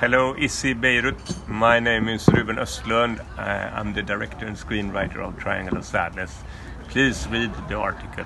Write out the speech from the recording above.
Hello, Ici Beyrouth. My name is Ruben Östlund. Uh, I'm the director and screenwriter of Triangle of Sadness. Please read the article.